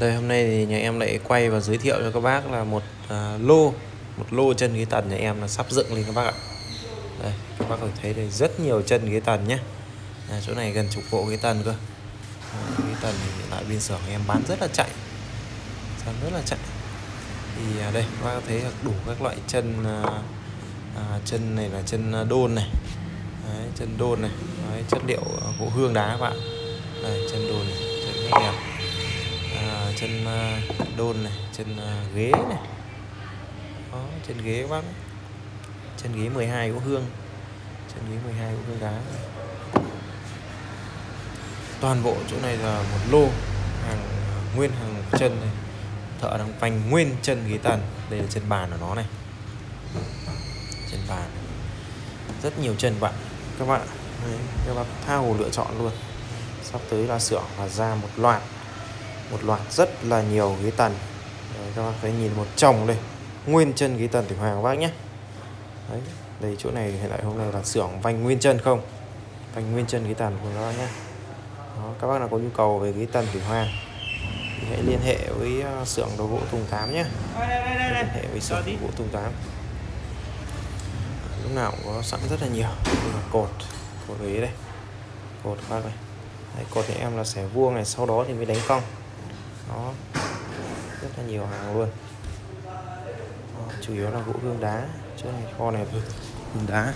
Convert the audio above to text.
Đây hôm nay thì nhà em lại quay và giới thiệu cho các bác là một à, lô một lô chân ghế tần nhà em là sắp dựng lên các bác ạ. Đây các bác có thể thấy đây rất nhiều chân ghế tần nhé. À, chỗ này gần chục bộ ghế tần cơ. À, ghế tần thì hiện tại bên xưởng em bán rất là chạy, bán rất là chạy. Thì à, đây các bác có thấy là đủ các loại chân à, à, chân này là chân à, đôn này, Đấy, chân đôn này, Đấy, chất liệu à, gỗ hương đá các bạn. Đây chân đôn này, chân rất đẹp chân ờ, đôn này chân ờ, ghế này. Đó chân ghế các bác chân ghế 12 gỗ hương. Chân ghế 12 gỗ hương đá. Toàn bộ chỗ này là một lô hàng ờ, nguyên hàng chân này. Thợ đang phanh nguyên chân ghế tần đây là chân bàn của nó này. Chân bàn rất nhiều chân bạn các bạn Đấy, các bạn tha hồ lựa chọn luôn. Sắp tới là sửa và ra một loạt một loạt rất là nhiều ghế tần. Đấy, các bác thấy nhìn một chồng đây nguyên chân ghế tần thủy hoàng bác nhé. Đấy, đây chỗ này hiện tại hôm nay là xưởng vành nguyên chân không? Vành nguyên chân ghế tần của các bác nhé. Đó, các bác nào có nhu cầu về ghế tần thủy hoàng thì hãy liên hệ với uh, xưởng đồ gỗ Tùng 8 nhé. Liên hệ với xưởng đồ gỗ Tùng 8 lúc nào cũng có sẵn rất là nhiều. Như là cột cột ghế đây. Cột các bác này Đấy, cột thì em là xẻ vuông này sau đó thì mới đánh cong đó. Rất là nhiều hàng luôn. Đó, chủ yếu là gỗ hương đá. Chỗ này kho này hương đá.